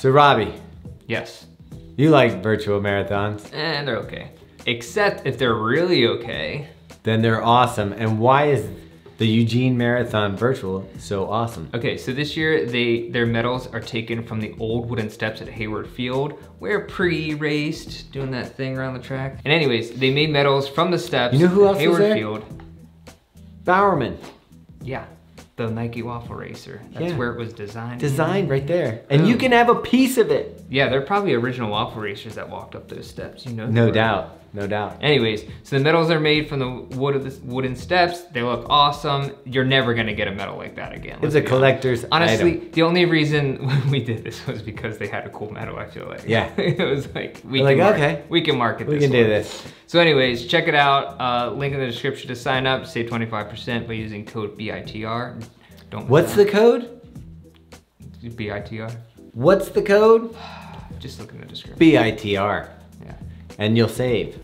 So Robbie, Yes. you like virtual marathons. And they're okay. Except if they're really okay. Then they're awesome. And why is the Eugene Marathon virtual so awesome? Okay, so this year they their medals are taken from the old wooden steps at Hayward Field, where pre-raced, doing that thing around the track. And anyways, they made medals from the steps. You know who at else was Hayward there? Field. Bowerman, Yeah, the Nike Waffle Racer. That's Yeah. where it was designed. designed right there. And oh. you can have a piece of it. Yeah, they're probably original waffle racers that walked up those steps. You know. No doubt, no doubt. Anyways, so the medals are made from the wood of the wooden steps. They look awesome. You're never gonna get a medal like that again. It's a collector's Honestly, item. the only reason we did this was because they had a cool medal. I feel like. Yeah. it was like we We're can like, market, okay. we can market. We can do this. So, anyways, check it out. Uh, link in the description to sign up. Save 25% by using code BITR. Don't. What's the code? BITR? What's the code? Just look in the description. BITR. And you'll save.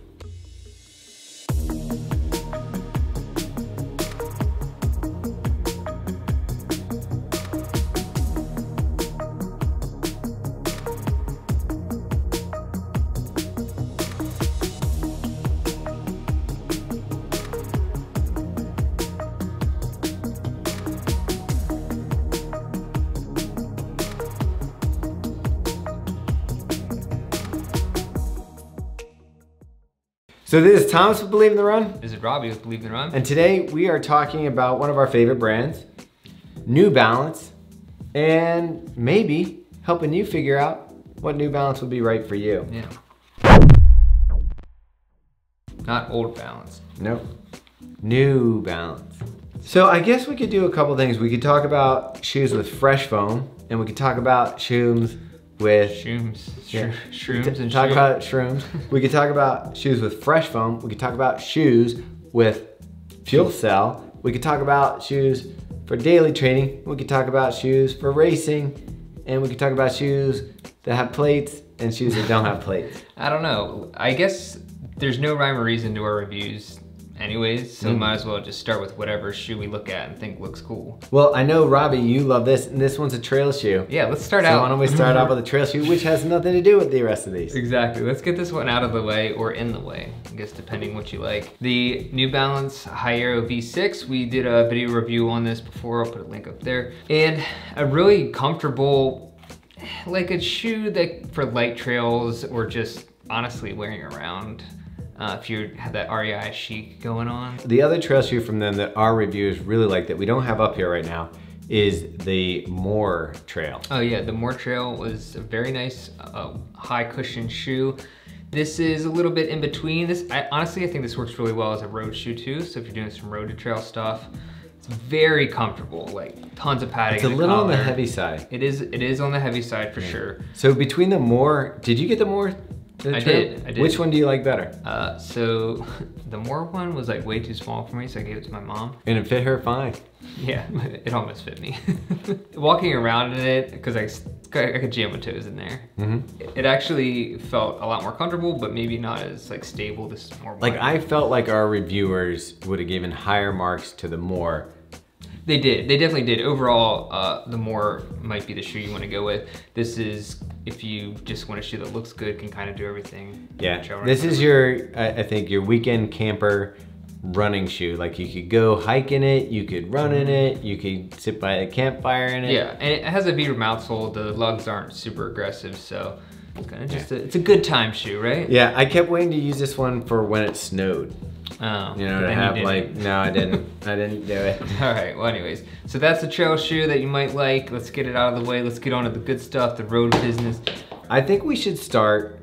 So this is Thomas with Believe in the Run. This Is it Robbie with Believe in the Run? And today we are talking about one of our favorite brands, New Balance, and maybe helping you figure out what New Balance would be right for you. Yeah. Not old balance. Nope. New Balance. So I guess we could do a couple things. We could talk about shoes with fresh foam, and we could talk about shoes with Shrooms. Yeah. Shroom, shrooms and talk shroom- about shrooms. we could talk about shoes with fresh foam. We could talk about shoes with fuel cell. We could talk about shoes for daily training. We could talk about shoes for racing, and we could talk about shoes that have plates and shoes that don't have plates. I don't know. I guess there's no rhyme or reason to our reviews anyways, so Mm. might as well just start with whatever shoe we look at and think looks cool. Well, I know Robbie, you love this, and this one's a trail shoe. Yeah, let's start So out. why don't we start off with a trail shoe, which has nothing to do with the rest of these. Exactly. Let's get this one out of the way or in the way, I guess depending what you like. The New Balance Hierro V6, we did a video review on this before, I'll put a link up there. And a really comfortable, like a shoe that for light trails or just honestly wearing around. Uh, if you have that REI chic going on. The other trail shoe from them that our reviewers really like that we don't have up here right now is the More Trail. Oh yeah, the More Trail was a very nice uh, high cushion shoe. This is a little bit in between. This, I, honestly, I think this works really well as a road shoe too. So if you're doing some road to trail stuff, it's very comfortable. Like tons of padding. It's a little on the heavy side. It is. It is on the heavy side for sure. So between the More, did you get the More? I did, I did. Which one do you like better? Uh, so the More one was like way too small for me, so I gave it to my mom. And it fit her fine. Yeah, it almost fit me. Walking around in it, because I I could jam my toes in there. Mhm. It actually felt a lot more comfortable, but maybe not as like stable. This is more Like. I felt like our reviewers would have given higher marks to the More. They did. They definitely did. Overall, uh, the more might be the shoe you want to go with. This is if you just want a shoe that looks good, can kind of do everything. Yeah, this is your, I think, your weekend camper running shoe. Like you could go hike in it, you could run in it, you could sit by a campfire in it. Yeah, and it has a Vibram outsole. The lugs aren't super aggressive, so it's kind of just a, it's a good time shoe, right? Yeah, I kept waiting to use this one for when it snowed. Oh, You know, to have like, no, I didn't. I didn't do it. All right, well anyways, so that's the trail shoe that you might like. Let's get it out of the way. Let's get on to the good stuff, the road business. I think we should start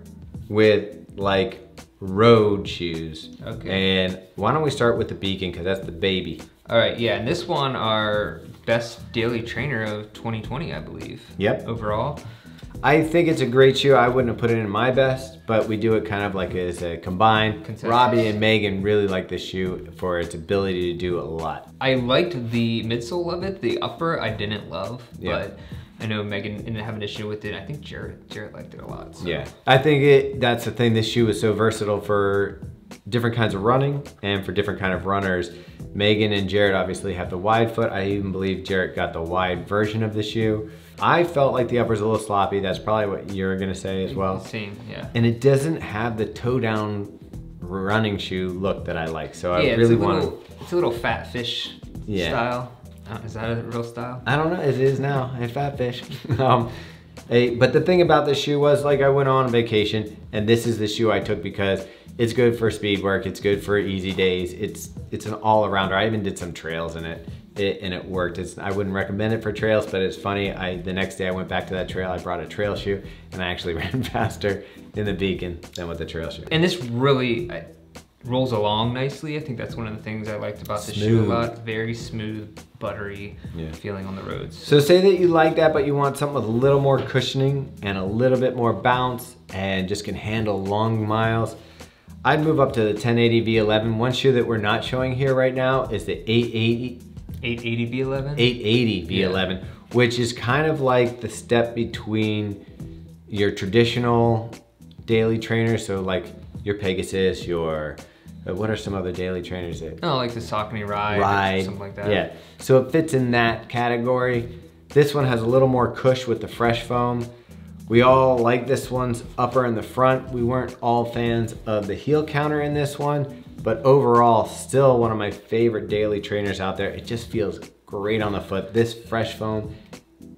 with like road shoes. Okay. And why don't we start with the Beacon because that's the baby. All right, yeah, and this one, our best daily trainer of 2020, I believe. Yep. Overall. I think it's a great shoe. I wouldn't have put it in my best, but we do it kind of like as a combined. Consensus. Robbie and Megan really like this shoe for its ability to do a lot. I liked the midsole of it. The upper I didn't love, Yeah. but I know Megan didn't have an issue with it. I think Jarrett Jarrett liked it a lot. So. Yeah, I think it. That's the thing. This shoe is so versatile for different kinds of running and for different kind of runners. Megan and Jared obviously have the wide foot. I even believe Jared got the wide version of the shoe. I felt like the upper's a little sloppy. That's probably what you're gonna say as well. Same, yeah. And it doesn't have the toe down running shoe look that I like. So I really it's want it's a little fat fish Yeah. style. Uh, is that a real style? I don't know. It is now. A fat fish. um, but the thing about this shoe was like I went on vacation and this is the shoe I took because it's good for speed work. It's good for easy days. It's it's an all arounder. I even did some trails in it. It, and it worked. It's, I wouldn't recommend it for trails, but it's funny. I the next day I went back to that trail. I brought a trail shoe, and I actually ran faster in the beacon than with the trail shoe. And this really uh, rolls along nicely. I think that's one of the things I liked about the shoe a lot. Very smooth, buttery Yeah. feeling on the roads. So say that you like that, but you want something with a little more cushioning and a little bit more bounce and just can handle long miles. I'd move up to the 1080 V11. One shoe that we're not showing here right now is the 880, 880 V11? 880 V11, which is kind of like the step between your traditional daily trainers. So like your Pegasus, your, uh, what are some other daily trainers that Oh, like the Saucony Ride, or ride, something like that. Yeah, so it fits in that category. This one has a little more cush with the fresh foam. We all like this one's upper in the front. We weren't all fans of the heel counter in this one, but overall, still one of my favorite daily trainers out there. It just feels great on the foot. This fresh foam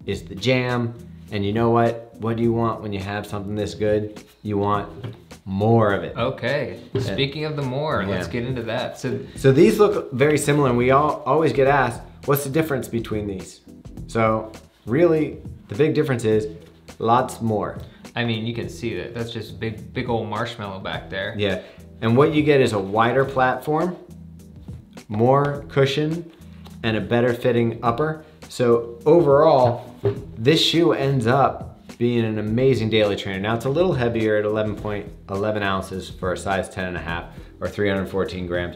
is the jam. And you know what? What do you want when you have something this good? You want more of it. Okay. Speaking of the more, let's get into that. So So these look very similar and we all always get asked, what's the difference between these? So really, the big difference is lots more. I mean, you can see that. That's just big, big old marshmallow back there. Yeah, and what you get is a wider platform, more cushion, and a better fitting upper. So overall, this shoe ends up being an amazing daily trainer. Now it's a little heavier at 11.11 ounces for a size 10 and a half or 314 grams,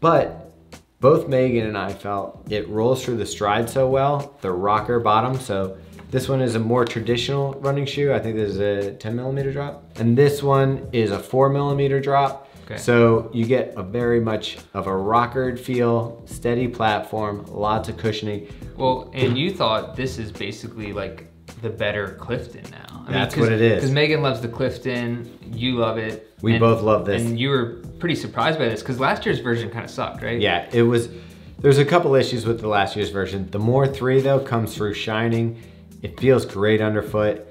but both Megan and I felt it rolls through the stride so well, the rocker bottom. So this one is a more traditional running shoe. I think this is a 10 millimeter drop. And this one is a four millimeter drop. Okay. So you get a very much of a rockered feel, steady platform, lots of cushioning. Well, and you thought this is basically like the better Clifton now. I That's what it is. Because Megan loves the Clifton, you love it. We and- both love this. And you were pretty surprised by this because last year's version kind of sucked, right? Yeah, it was, there's a couple issues with the last year's version. The More 3 though comes through shining. It feels great underfoot.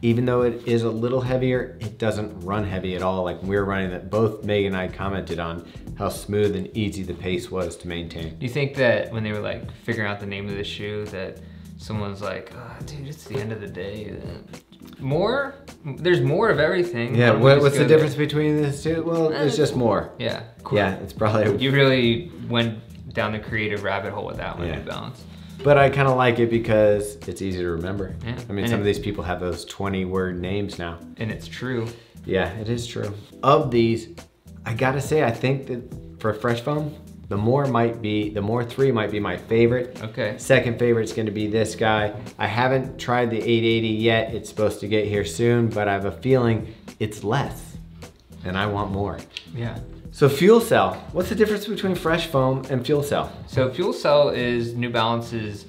Even though it is a little heavier, it doesn't run heavy at all. Like when we were running that, both Megan and I commented on how smooth and easy the pace was to maintain. Do you think that when they were like figuring out the name of the shoe, that someone's like, oh, dude, it's the end of the day. uh, More? There's more of everything. Yeah, what, what's the there?" difference between these two? Well, it's just more. Yeah. cool. Yeah, it's probably You really went down the creative rabbit hole with that one, Yeah. Balance. But I kind of like it because it's easy to remember. Yeah. I mean, And some it- of these people have those 20 word names now. And it's true. Yeah, it is true. Of these, I gotta say, I think that for Fresh Foam, the more might be, the more three might be my favorite. Okay. Second favorite's gonna be this guy. I haven't tried the 880 yet. It's supposed to get here soon, but I have a feeling it's less and I want more. Yeah. So fuel cell, what's the difference between Fresh Foam and fuel cell? So Fuel Cell is New Balance's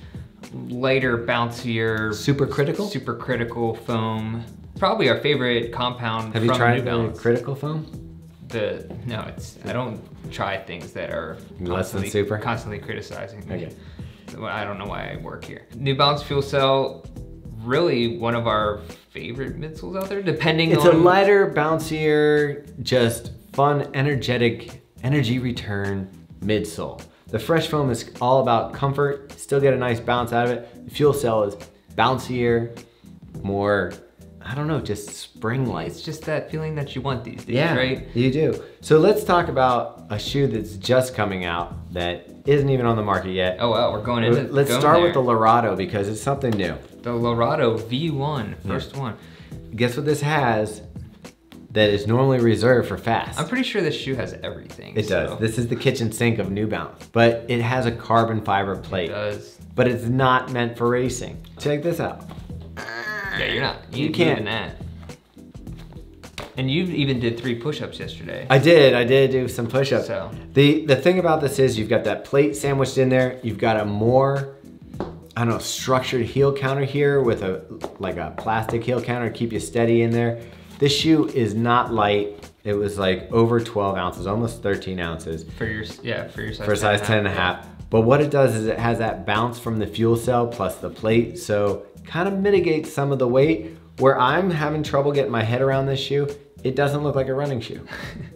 lighter, bouncier, Super critical? super critical foam. Probably our favorite compound Have you tried New the Balance. critical foam? the no, it's I don't try things that are Less than super? Constantly criticizing me. Okay. I don't know why I work here. New Balance Fuel Cell, really one of our favorite midsoles out there, depending It's on a lighter, bouncier, just fun, energetic, energy return midsole. The fresh foam is all about comfort, still get a nice bounce out of it. The fuel cell is bouncier, more, I don't know, just spring-like. It's just that feeling that you want these days, Yeah, right? you do. So let's talk about a shoe that's just coming out that isn't even on the market yet. Oh wow, we're going into Let's going start with the. Lerato because it's something new. the Lerato V1, first one. Guess what this has that is normally reserved for fast? I'm pretty sure this shoe has everything. It so does. This is the kitchen sink of New Balance, but it has a carbon fiber plate. It does. but it's not meant for racing. Check this out. Yeah, you're not. You, You can't. can't. that. And you even did three push-ups yesterday. I did, I did do some push-ups. So. The the thing about this is you've got that plate sandwiched in there. You've got a more, I don't know, structured heel counter here with a like a plastic heel counter to keep you steady in there. This shoe is not light. It was like over 12 ounces, almost 13 ounces. For your, yeah, for your size For a size 10 and a half. But what it does is it has that bounce from the fuel cell plus the plate. So kind of mitigates some of the weight. Where I'm having trouble getting my head around this shoe, it doesn't look like a running shoe.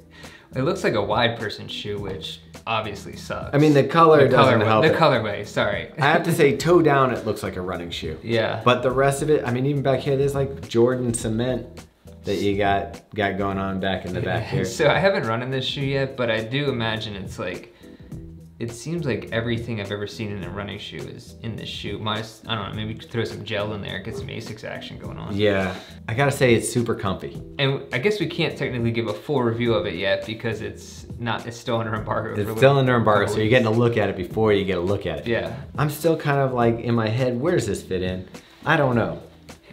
it looks like a wide person shoe, which obviously sucks. I mean, the color the doesn't colorway, help The it. colorway, sorry. I have to say, toe down, it looks like a running shoe. Yeah. But the rest of it, I mean, even back here, there's like Jordan cement that you got got going on back in the back here. so I haven't run in this shoe yet, but I do imagine it's like, it seems like everything I've ever seen in a running shoe is in this shoe. Minus, I don't know, maybe throw some gel in there, get some Asics action going on. Yeah, I gotta say it's super comfy. And I guess we can't technically give a full review of it yet because it's not, it's still under embargo. It's still under embargo, so you're getting a look at it before you get a look at it. Yeah. I'm still kind of like in my head, where does this fit in? I don't know.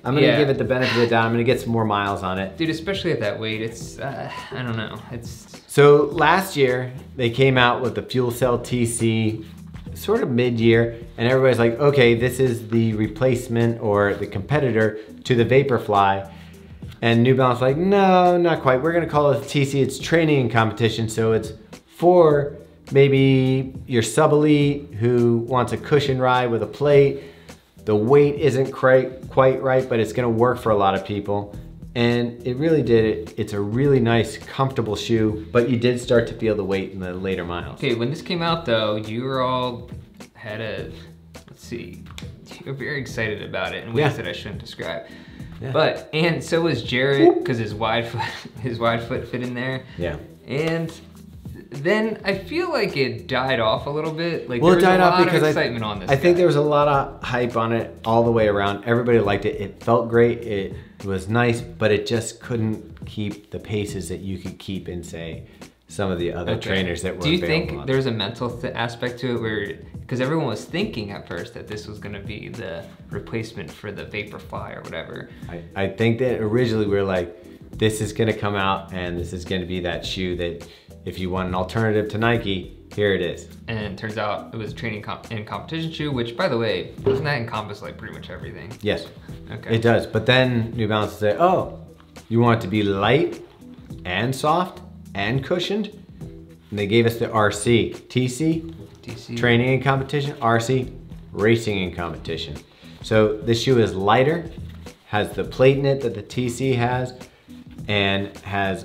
I'm gonna Yeah. give it the benefit of the doubt. I'm gonna get some more miles on it. Dude, especially at that weight, it's, uh, I don't know, it's, So last year they came out with the fuel cell TC sort of mid-year and everybody's like, okay, this is the replacement or the competitor to the Vaporfly. And New Balance like, no, not quite. We're gonna call it the TC. It's training and competition. So it's for maybe your sub-elite who wants a cushion ride with a plate. The weight isn't quite, quite right, but it's gonna work for a lot of people. And it really did it. It's a really nice, comfortable shoe, but you did start to feel the weight in the later miles. Okay, when this came out though, you were all had a, let's see, you were very excited about it in ways Yeah. that I shouldn't describe. Yeah. But, and so was Jared, because his wide foot, his wide foot fit in there. Yeah. And then I feel like it died off a little bit. Like Well, there it died a off lot because of I, excitement on this. I think there was a lot of hype on it all the way around. Everybody liked it. It felt great. It was nice, but it just couldn't keep the paces that you could keep in, say, some of the other Okay. trainers that were Do you think there's a mental th aspect to it where, because everyone was thinking at first that this was going to be the replacement for the Vaporfly or whatever. I, I think that originally we were like, this is gonna come out and this is gonna be that shoe that if you want an alternative to Nike, here it is. And it turns out it was a training comp- and competition shoe, which by the way, doesn't that encompass like pretty much everything? Yes, Okay. it does. But then New Balance say, oh, you want it to be light and soft and cushioned? And they gave us the RC. TC, DC. training and competition. RC, racing and competition. So this shoe is lighter, has the plate in it that the TC has, and has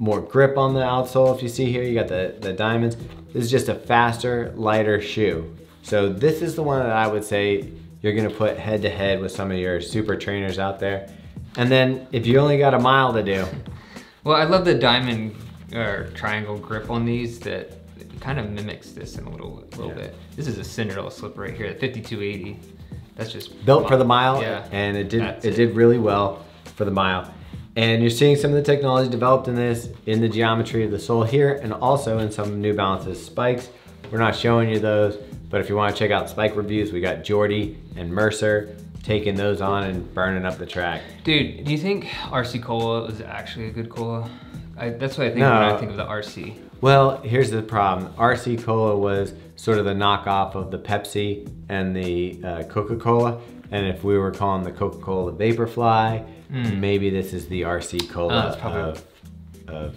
more grip on the outsole. If you see here, you got the, the diamonds. This is just a faster, lighter shoe. So this is the one that I would say you're gonna put head to head with some of your super trainers out there. And then if you only got a mile to do, Well, I love the diamond or triangle grip on these that kind of mimics this in a little little Yeah. bit. This is a Cinderella slipper right here, the 5280. That's just built for the mile Yeah. and it did That's it, did really well for the mile and you're seeing some of the technology developed in this in the geometry of the sole here and also in some new balances spikes we're not showing you those but if you want to check out spike reviews we got jordy and mercer taking those on and burning up the track Dude, do you think RC Cola is actually a good cola? I, that's what I think when I think of the RC. well here's the problem rc cola was sort of the knockoff of the pepsi and the uh, coca-cola and if we were calling the coca-cola the vaporfly maybe this is the rc cola. Oh, that's probably- of, of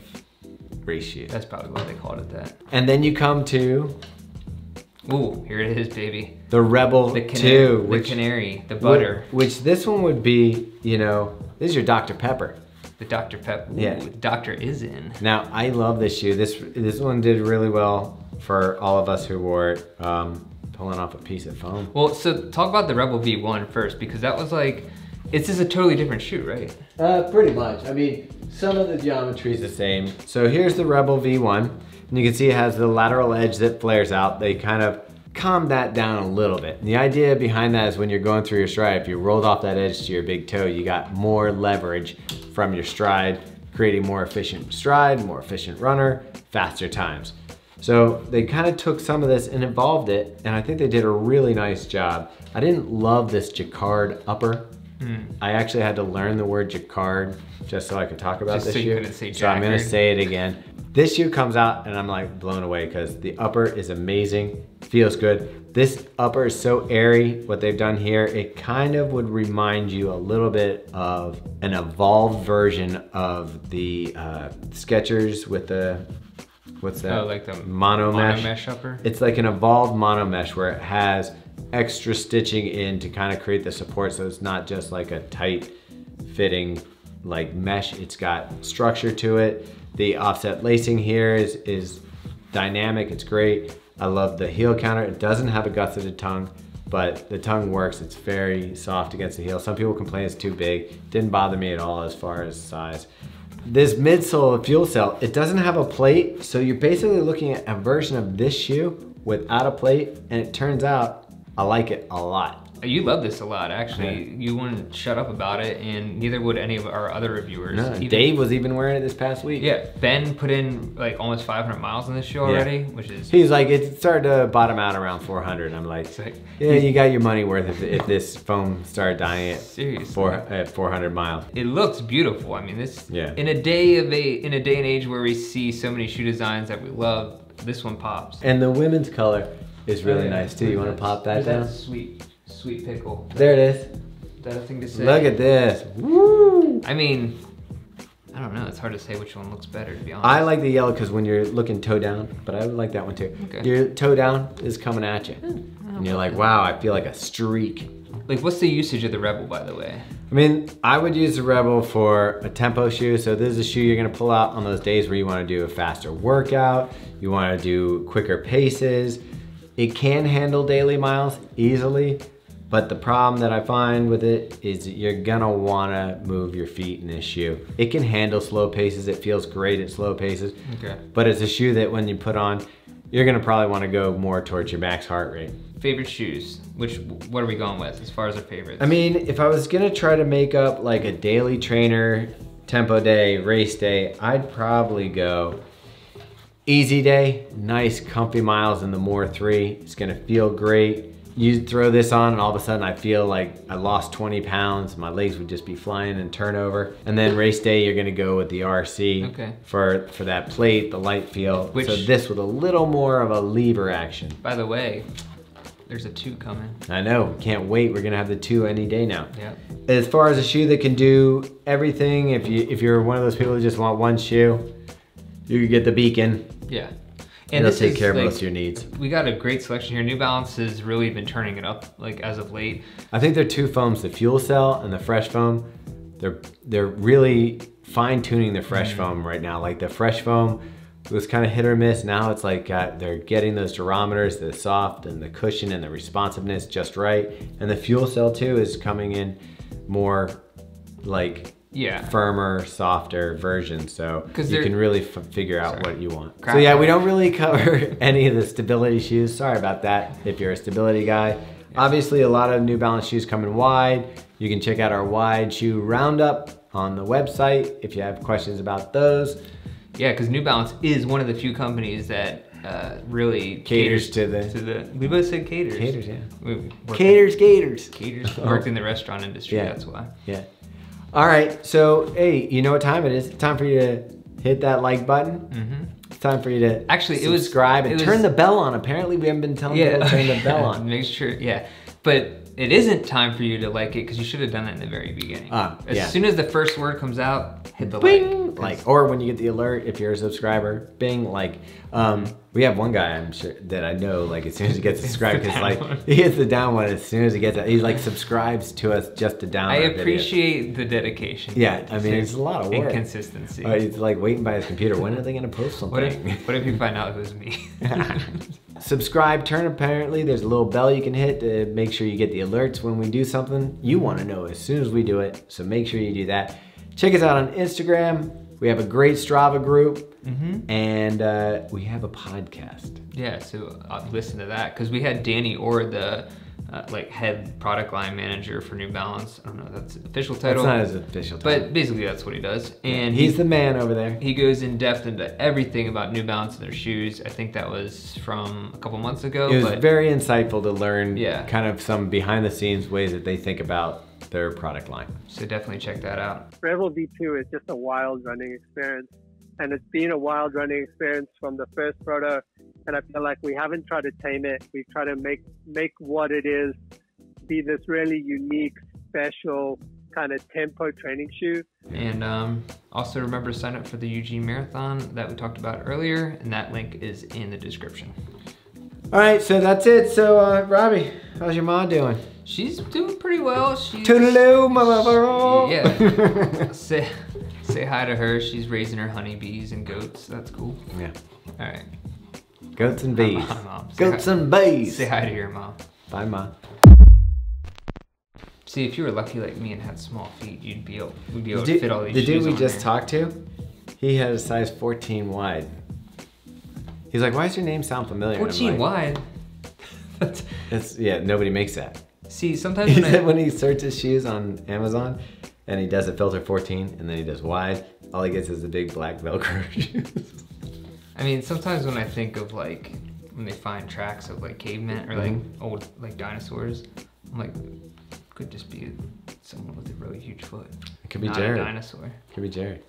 shoes That's probably why they called it that. and then you come to Ooh, here it is, baby. the rebel The canary, 2 the which canary, the butter, which this one would be you know this is your dr pepper the Dr. Pep. Ooh, Yeah. Doctor is in. Now I love this shoe. This this one did really well for all of us who wore it. Um, pulling off a piece of foam. Well, so talk about the Rebel V1 first because that was like, it's just a totally different shoe, right? Uh, pretty much. I mean, some of the geometry is the same. So here's the Rebel V1, and you can see it has the lateral edge that flares out. They kind of calm that down a little bit. And the idea behind that is when you're going through your stride, if you rolled off that edge to your big toe, you got more leverage from your stride, creating more efficient stride, more efficient runner, faster times. So they kind of took some of this and evolved it, and I think they did a really nice job. I didn't love this jacquard upper. I actually had to learn the word jacquard just so I could talk about Just this so shoe. say so I'm gonna say it again. This shoe comes out and I'm like blown away because the upper is amazing, feels good. This upper is so airy, what they've done here, it kind of would remind you a little bit of an evolved version of the uh, Skechers with the, what's that? Oh, like the mono, mesh. mono mesh upper. It's like an evolved mono mesh where it has extra stitching in to kind of create the support so it's not just like a tight fitting like mesh. It's got structure to it. The offset lacing here is, is dynamic, it's great. I love the heel counter. It doesn't have a gusseted tongue, but the tongue works. It's very soft against the heel. Some people complain it's too big. Didn't bother me at all as far as size. This midsole fuel cell, it doesn't have a plate, so you're basically looking at a version of this shoe without a plate, and it turns out I like it a lot. You love this a lot, actually. You wouldn't shut up about it, and neither would any of our other reviewers. No, Even- Dave was even wearing it this past week. Yeah, Ben put in like almost 500 miles on this shoe already, which is He's like, it started to bottom out around 400. I'm like, like, yeah, you got your money worth if, if this foam started dying at, seriously. four, at 400 miles. It looks beautiful. I mean, this Yeah. in a day of a in a day and age where we see so many shoe designs that we love, this one pops. And the women's color is really yeah. nice too. You want to pop that down? Sweet, sweet pickle. There it is. That thing to say? Look at this. Woo! I mean, I don't know. It's hard to say which one looks better, to be honest. I like the yellow because when you're looking toe down, but I would like that one too. Okay. Your toe down is coming at you. Hmm. And you're like, wow, I feel like a streak. like, what's the usage of the Rebel, by the way? I mean, I would use the Rebel for a tempo shoe. So this is a shoe you're gonna pull out on those days where you wanna do a faster workout, you wanna do quicker paces. It can handle daily miles easily, but the problem that I find with it is you're gonna wanna move your feet in this shoe. It can handle slow paces, it feels great at slow paces, Okay. but it's a shoe that when you put on, you're gonna probably wanna go more towards your max heart rate. Favorite shoes? Which what are we going with as far as our favorites? I mean, if I was gonna try to make up like a daily trainer, tempo day, race day, I'd probably go easy day, nice comfy miles in the More 3. It's gonna feel great. You throw this on and all of a sudden I feel like I lost 20 pounds. My legs would just be flying and turn over. And then race day, you're gonna go with the RC Okay. for, for that plate, the light feel. Which- so this with a little more of a lever action. by the way, there's a two coming. I know, can't wait. We're gonna have the two any day now. Yep. As far as a shoe that can do everything, if you if you're one of those people who just want one shoe, you could get the Beacon. Yeah. And it'll take care of like, most of your needs. We got a great selection here. New Balance has really been turning it up, like as of late. I think they're two foams, the Fuel Cell and the Fresh Foam. They're they're really fine tuning the Fresh Foam right now. Like the Fresh Foam was kind of hit or miss. Now it's like uh, they're getting those durometers, the soft and the cushion and the responsiveness just right. And the Fuel Cell too is coming in more like Yeah. firmer, softer version. So you can really f- figure out Sorry. what you want. Crap. So yeah, we don't really cover any of the stability shoes. Sorry about that. If you're a stability guy, obviously a lot of New Balance shoes come in wide. You can check out our wide shoe roundup on the website if you have questions about those. Yeah, because New Balance is one of the few companies that uh, really Caters to the- to the. We both said caters. Caters, yeah. We worked Caters, caters. Worked in the restaurant industry. Yeah. That's why. Yeah. All right. So hey, you know what time it is? It's time for you to hit that like button. Mm-hmm. It's time for you to Actually, it was- subscribe and it turn was- the bell on. Apparently, we haven't been telling people to turn the bell on. Make sure. Yeah, but it isn't time for you to like it because you should have done that in the very beginning. Ah, as yeah. soon as the first word comes out, hit the Bing! like. Like, or when you get the alert, if you're a subscriber, bing, like, um, we have one guy I'm sure that I know, like, as soon as he gets subscribed, because like one. he hits the down one as soon as he gets it. He like subscribes to us just to download. I videos. appreciate the dedication. Yeah, I mean, it's a lot of work. Inconsistency. Uh, he's like waiting by his computer. When are they gonna post what if something? what if you find out it was me? Subscribe, turn apparently. There's a little bell you can hit to make sure you get the alerts when we do something. You want to know as soon as we do it, so make sure you do that. Check us out on Instagram. We have a great Strava group, mm-hmm. and uh, we have a podcast. Yeah, so uh, listen to that because we had Danny Orr, the uh, like head product line manager for New Balance. I don't know if that's the official That's title, not his official title. but basically that's what he does. And he's he, the man over there. he goes in depth into everything about New Balance and their shoes. I think that was from a couple months ago. It was but very insightful to learn Yeah. kind of some behind the scenes ways that they think about their product line. so definitely check that out. Rebel V2 is just a wild running experience. And it's been a wild running experience from the first proto. And I feel like we haven't tried to tame it. We've tried to make make what it is be this really unique, special kind of tempo training shoe. And um, also remember to sign up for the Eugene Marathon that we talked about earlier, and that link is in the description. All right, so that's it. So, uh, Robbie, how's your mom doing? She's doing pretty well. She's, Toodaloo, mama. She- yeah. say, hi to her. She's raising her honeybees and goats. That's cool. Yeah. All right. Goats and bees. Hi, Mom. Say Goats hi- and bees. Say hi to your mom. Bye, mom. See, if you were lucky like me and had small feet, you'd be able, we'd be able to fit all these the dude we just there. talked to, he had a size 14 wide. He's like, why does your name sound familiar? 14 like, wide. That's, It's, yeah, nobody makes that. see, sometimes He when said I, when he searches shoes on Amazon and he does a filter 14 and then he does wide, all he gets is the big black Velcro shoes. I mean, sometimes when I think of like when they find tracks of like cavemen or like Mm-hmm. old like dinosaurs, I'm like, could just be someone with a really huge foot. It could be not Jared. a dinosaur. Could be Jared.